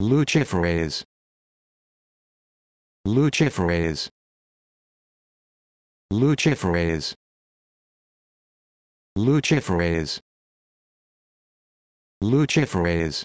luciferase. Luciferase. Luciferase. Luciferase. Luciferase.